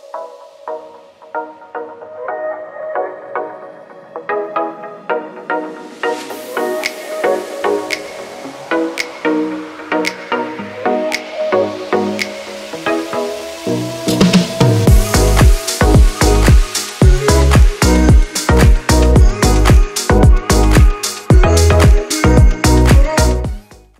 you